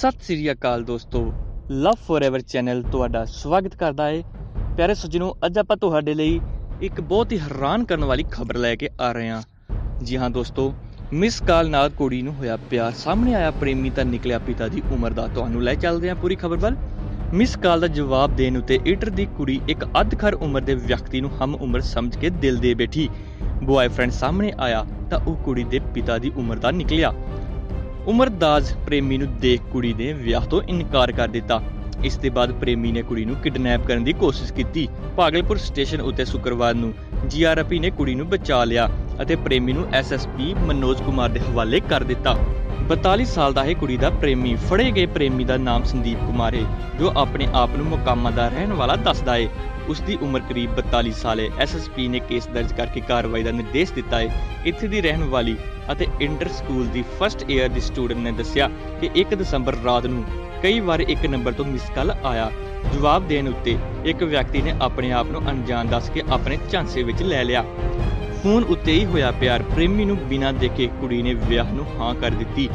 ਸਤਿ ਸ੍ਰੀ ਅਕਾਲ ਦੋਸਤੋ। ਲਵ forever channel ਤੁਹਾਡਾ ਸਵਾਗਤ ਕਰਦਾ ਹੈ ਪਿਆਰੇ ਸੱਜਣੋ, ਅੱਜ ਆਪਾਂ ਤੁਹਾਡੇ ਲਈ ਇੱਕ ਬਹੁਤ ਹੀ ਹੈਰਾਨ ਕਰਨ ਵਾਲੀ ਖਬਰ ਲੈ ਕੇ ਆ ਰਹੇ ਹਾਂ। ਜੀ ਹਾਂ ਦੋਸਤੋ, ਮਿਸ ਕਾਲ ਨਾਲ ਕੁੜੀ ਨੂੰ ਹੋਇਆ ਪਿਆਰ। ਸਾਹਮਣੇ ਆਇਆ ਪ੍ਰੇਮੀ ਤਾਂ ਨਿਕਲਿਆ ਪਿਤਾ ਦੀ ਉਮਰ ਦਾ। ਤੁਹਾਨੂੰ ਲੈ ਚੱਲਦੇ ਹਾਂ ਪੂਰੀ ਖਬਰ ਵੱਲ। ਮਿਸ ਕਾਲ ਦਾ ਜਵਾਬ ਦੇਣ ਉਤੇ ਈਟਰ ਦੀ ਕੁੜੀ ਇੱਕ ਅੱਧਖਰ ਉਮਰ ਦੇ ਵਿਅਕਤੀ ਨੂੰ ਹਮ ਉਮਰ ਸਮਝ ਕੇ ਦਿਲ ਦੇ ਬੈਠੀ। ਬੁਆਏਫ੍ਰੈਂਡ ਸਾਹਮਣੇ ਆਇਆ ਤਾਂ ਉਹ ਕੁੜੀ ਦੇ ਪਿਤਾ ਦੀ ਉਮਰ ਦਾ ਨਿਕਲਿਆ। ਉਮਰਦਾਜ ਪ੍ਰੇਮੀ ਨੂੰ ਦੇਖ ਕੁੜੀ ਦੇ ਵਿਆਹ ਤੋਂ ਇਨਕਾਰ ਕਰ ਦਿੱਤਾ। ਇਸ ਦੇ ਬਾਅਦ ਪ੍ਰੇਮੀ ਨੇ ਕੁੜੀ ਨੂੰ ਕਿਡਨੈਪ ਕਰਨ ਦੀ ਕੋਸ਼ਿਸ਼ ਕੀਤੀ। ਭਾਗਲਪੁਰ ਸਟੇਸ਼ਨ ਉੱਤੇ ਸ਼ੁੱਕਰਵਾਰ ਨੂੰ ਜੀਆਰਪੀ ਨੇ ਕੁੜੀ ਨੂੰ ਬਚਾ ਲਿਆ ਅਤੇ ਪ੍ਰੇਮੀ ਨੂੰ ਐਸਐਸਪੀ ਮਨੋਜ ਕੁਮਾਰ ਦੇ ਹਵਾਲੇ ਕਰ ਦਿੱਤਾ। 42 ਸਾਲ ਦਾ ਇਹ ਕੁੜੀ ਦਾ ਪ੍ਰੇਮੀ ਫੜੇ ਗਏ ਪ੍ਰੇਮੀ ਦਾ ਨਾਮ ਸੰਦੀਪ ਕੁਮਾਰ ਹੈ ਜੋ ਆਪਣੇ ਆਪ ਨੂੰ ਮੁਕਾਮਾ ਦਾ ਰਹਿਣ ਵਾਲਾ ਦੱਸਦਾ ਹੈ ਉਸ ਦੀ ਉਮਰ ਕਰੀਬ 42 ਸਾਲ ਹੈ ਐਸਐਸਪੀ ਨੇ ਕੇਸ ਦਰਜ ਕਰਕੇ ਕਾਰਵਾਈ ਦਾ ਨਿਰਦੇਸ਼ ਦਿੱਤਾ ਹੈ ਇੱਥੇ ਦੀ ਰਹਿਣ ਵਾਲੀ ਅਤੇ ਇੰਟਰ ਸਕੂਲ ਦੀ ਫਰਸਟ ਈਅਰ ਦੀ ਸਟੂਡੈਂਟ ਨੇ ਦੱਸਿਆ ਕਿ 1 ਦਸੰਬਰ ਰਾਤ ਨੂੰ ਕਈ ਵਾਰ ਇੱਕ ਨੰਬਰ ਤੋਂ ਮਿਸ ਕਾਲ ਆਇਆ। ਜਵਾਬ ਦੇਣ ਉੱਤੇ ਇੱਕ ਵਿਅਕਤੀ ਨੇ ਆਪਣੇ ਆਪ ਨੂੰ ਅਣਜਾਣ ਦੱਸ ਕੇ ਆਪਣੇ ਝਾਂਸੇ ਵਿੱਚ ਲੈ ਲਿਆ। ਫੋਨ ਉੱਤੇ ਹੀ ਹੋਇਆ ਪਿਆਰ ਪ੍ਰੇਮੀ ਨੂੰ ਬਿਨਾਂ ਦੇਖੇ ਕੁੜੀ ਨੇ ਵਿਆਹ ਨੂੰ ਹਾਂ ਕਰ ਦਿੱਤੀ।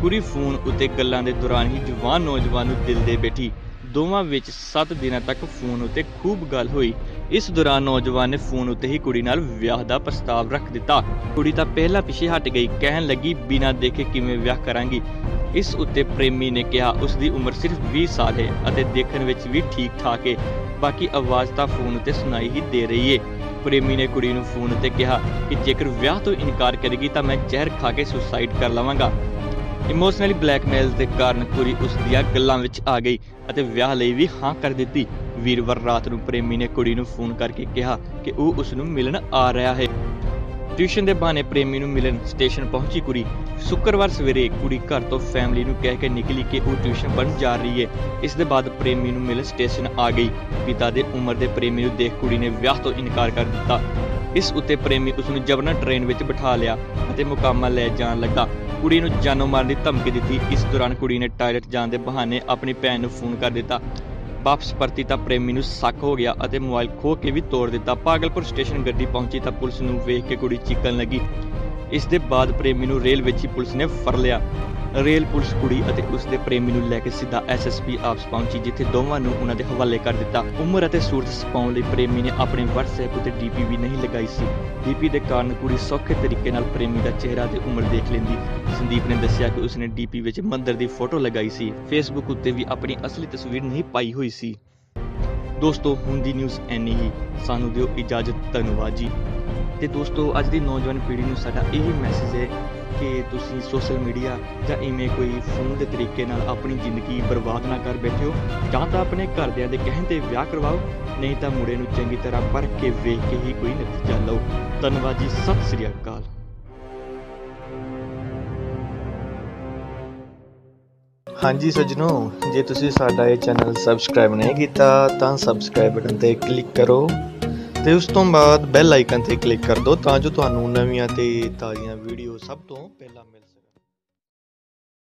ਕੁੜੀ ਫੋਨ ਉੱਤੇ ਗੱਲਾਂ ਦੇ ਦੌਰਾਨ ਹੀ ਜਵਾਨ ਨੌਜਵਾਨ ਨੂੰ ਦਿਲ ਦੇ ਬੈਠੀ। ਦੋਵਾਂ ਵਿੱਚ 7 ਦਿਨਾਂ ਤੱਕ ਫੋਨ ਉੱਤੇ ਖੂਬ ਗੱਲ ਹੋਈ। ਇਸ ਦੌਰਾਨ ਨੌਜਵਾਨ ਨੇ ਫੋਨ ਉੱਤੇ ਹੀ ਕੁੜੀ ਨਾਲ ਵਿਆਹ ਦਾ ਪ੍ਰਸਤਾਵ ਰੱਖ ਦਿੱਤਾ। ਕੁੜੀ ਤਾਂ ਪਹਿਲਾਂ ਪਿੱਛੇ ਹਟ ਗਈ, ਕਹਿਣ ਲੱਗੀ, ਬਿਨਾਂ ਦੇਖੇ ਕਿਵੇਂ ਵਿਆਹ ਕਰਾਂਗੀ? ਇਸ ਉੱਤੇ ਪ੍ਰੇਮੀ ਨੇ ਕਿਹਾ, ਉਸ ਦੀ ਉਮਰ ਸਿਰਫ 20 ਸਾਲ ਹੈ ਅਤੇ ਦੇਖਣ ਵਿੱਚ ਵੀ ਠੀਕ ਠਾਕ ਹੈ। ਬਾਕੀ ਆਵਾਜ਼ ਤਾਂ ਫੋਨ ਉੱਤੇ ਸੁਣਾਈ ਹੀ ਦੇ ਰਹੀ ਹੈ। ਪ੍ਰੇਮੀ ਨੇ ਕੁੜੀ ਨੂੰ ਫੋਨ ਉੱਤੇ ਕਿਹਾ ਕਿ, ਜੇਕਰ ਵਿਆਹ ਤੋਂ ਇਨਕਾਰ ਕਰੇਗੀ ਤਾਂ ਮੈਂ ਜ਼ਹਿਰ ਖਾ ਕੇ ਸੁਸਾਈਡ ਕਰ ਲਵਾਂਗਾ। ਇਮੋਸ਼ਨਲੀ ਬਲੈਕਮੇਲ ਦੇ ਕਾਰਨ ਕੁੜੀ ਉਸ ਦੀਆਂ ਗੱਲਾਂ ਵਿੱਚ ਆ ਗਈ ਅਤੇ ਵਿਆਹ ਲਈ ਵੀ ਹਾਂ ਕਰ ਦਿੱਤੀ। ਵੀਰਵਾਰ ਰਾਤ ਨੂੰ ਪ੍ਰੇਮੀ ਨੇ ਕੁੜੀ ਨੂੰ ਫੋਨ ਕਰਕੇ ਕਿਹਾ ਕਿ ਉਹ ਉਸ ਨੂੰ ਮਿਲਣ ਆ ਰਿਹਾ ਹੈ। ਟਿਊਸ਼ਨ ਦੇ ਬਹਾਨੇ ਪ੍ਰੇਮੀ ਨੂੰ ਮਿਲਣ ਸਟੇਸ਼ਨ ਪਹੁੰਚੀ ਕੁੜੀ। ਸ਼ੁੱਕਰਵਾਰ ਸਵੇਰੇ ਕੁੜੀ ਘਰ ਤੋਂ ਫੈਮਿਲੀ ਨੂੰ ਕਹਿ ਕੇ ਨਿਕਲੀ ਕਿ ਉਹ ਟਿਊਸ਼ਨ ਪੜ੍ਹਨ ਜਾ ਰਹੀ ਹੈ। ਇਸ ਦੇ ਬਾਅਦ ਪ੍ਰੇਮੀ ਨੂੰ ਮਿਲਣ ਸਟੇਸ਼ਨ ਆ ਗਈ। ਪਿਤਾ ਦੇ ਉਮਰ ਦੇ ਪ੍ਰੇਮੀ ਨੂੰ ਦੇਖ ਕੁੜੀ ਨੇ ਵਿਆਹ ਤੋਂ ਇਨਕਾਰ ਕਰ ਦਿੱਤਾ। ਇਸ ਉੱਤੇ ਪ੍ਰੇਮੀ ਉਸ ਨੂੰ ਜਬਰਨ ਟ੍ਰੇਨ ਵਿੱਚ ਬਿਠਾ ਲਿਆ ਅਤੇ ਮੁਕਾਮਾ ਲੈ ਜਾਣ ਲੱਗਾ। ਕੁੜੀ ਨੂੰ ਜਾਨੋਂ ਮਾਰਨ ਦੀ ਧਮਕੀ ਦਿੱਤੀ। ਇਸ ਦੌਰਾਨ ਕੁੜੀ ਨੇ ਟਾਇਲਟ ਜਾਣ ਦੇ ਬਹਾਨੇ ਆਪਣੀ ਭੈਣ ਨੂੰ ਫੋਨ ਕਰ ਦਿੱਤਾ। ਵਾਪਸ ਪਰਤੀ ਤਾਂ ਪ੍ਰੇਮੀ ਨੂੰ ਸ਼ੱਕ ਹੋ ਗਿਆ ਅਤੇ ਮੋਬਾਈਲ ਖੋ ਕੇ ਵੀ ਤੋੜ ਦਿੱਤਾ। ਪਾਗਲਪੁਰ ਸਟੇਸ਼ਨ ਗੱਡੀ ਪਹੁੰਚੀ ਤਾਂ ਪੁਲਿਸ ਨੂੰ ਵੇਖ ਕੇ ਕੁੜੀ ਚੀਕਣ ਲੱਗੀ। ਇਸ ਦੇ ਬਾਅਦ ਪ੍ਰੇਮੀ ਨੂੰ ਰੇਲ ਵਿੱਚ ਹੀ ਪੁਲਿਸ ਨੇ ਫੜ ਲਿਆ। ਰੇਲ ਪੁਲਿਸ ਕੁੜੀ ਅਤੇ ਉਸ ਦੇ ਪ੍ਰੇਮੀ ਨੂੰ ਲੈ ਕੇ ਸਿੱਧਾ ਐਸਐਸਪੀ ਆਫਿਸ ਪਹੁੰਚੀ, ਜਿੱਥੇ ਦੋਵਾਂ ਨੂੰ ਉਹਨਾਂ ਦੇ ਹਵਾਲੇ ਕਰ ਦਿੱਤਾ। ਉਮਰ ਅਤੇ ਸੂਰਤ ਸਪਾਉਣ ਲਈ ਪ੍ਰੇਮੀ ਨੇ ਆਪਣੇ WhatsApp ਉੱਤੇ ਡੀਪੀ ਵੀ ਨਹੀਂ ਲਗਾਈ ਸੀ। ਡੀਪੀ ਦੇ ਕਾਰਨ ਕੁੜੀ ਸੌਖੇ ਤਰੀਕੇ ਨਾਲ ਪ੍ਰੇਮੀ ਦਾ ਚਿਹਰਾ ਤੇ ਉਮਰ ਦੇਖ ਲੈਂਦੀ। ਸੰਦੀਪ ਨੇ ਦੱਸਿਆ ਕਿ ਉਸਨੇ ਡੀਪੀ ਵਿੱਚ ਮੰਦਰ ਦੀ ਫੋਟੋ ਲਗਾਈ ਸੀ। ਫੇਸਬੁੱਕ ਉੱਤੇ ਵੀ ਆਪਣੀ ਅਸਲੀ ਤਸਵੀਰ ਨਹੀਂ ਪਾਈ ਹੋਈ ਸੀ। ਦੋਸਤੋ, ਹੁਣ ਦੀ ਨਿਊਜ਼ ਐਨੀ ਹੀ। ਸਾਨੂੰ ਦਿਓ ਇਜਾਜ਼ਤ, ਧੰਨਵਾਦ ਜੀ। ਤੇ ਦੋਸਤੋ, ਅੱਜ ਦੀ ਨੌਜਵਾਨ ਪੀੜ੍ਹੀ ਨੂੰ ਸਾਡਾ ਇਹ ਮੈਸੇਜ ਹੈ ਕਿ ਤੁਸੀਂ ਸੋਸ਼ਲ ਮੀਡੀਆ ਜਾਂ ਇਵੇਂ ਕੋਈ ਫੋਨ ਦੇ ਤਰੀਕੇ ਨਾਲ ਆਪਣੀ ਜ਼ਿੰਦਗੀ ਬਰਬਾਦ ਨਾ ਕਰ ਬੈਠੇ ਹੋ ਜਾਂ ਤਾਂ ਆਪਣੇ ਘਰਦਿਆਂ ਦੇ ਕਹਿਣ ਤੇ ਵਿਆਹ ਕਰਵਾਓ, ਨਹੀਂ ਤਾਂ ਮੁੰਡੇ ਨੂੰ ਚੰਗੀ ਤਰ੍ਹਾਂ ਪਰਖ ਕੇ ਵੇਖ ਕੇ ਹੀ ਕੋਈ ਨਤੀਜਾ ਲਓ। ਧੰਨਵਾਦ ਜੀ, ਸਤਿ ਸ੍ਰੀ ਅਕਾਲ। ਹਾਂਜੀ ਸੱਜਣੋ, ਜੇ ਤੁਸੀਂ ਸਾਡਾ ਇਹ ਚੈਨਲ ਸਬਸਕ੍ਰਾਈਬ ਨਹੀਂ ਕੀਤਾ, ਤਾਂ ਸਬਸਕ੍ਰਾਈਬ ਬਟਨ ਤੇ ਕਲਿੱਕ ਕਰੋ। ਤੇ ਉਸ ਤੋਂ ਬਾਅਦ ਬੈਲ ਆਈਕਨ ਤੇ ਕਲਿੱਕ ਕਰ ਦਿਓ ਤਾਂ ਜੋ ਤੁਹਾਨੂੰ ਨਵੀਆਂ ਤੇ ਤਾਜ਼ੀਆਂ ਵੀਡੀਓ ਸਭ ਤੋਂ ਪਹਿਲਾਂ ਮਿਲ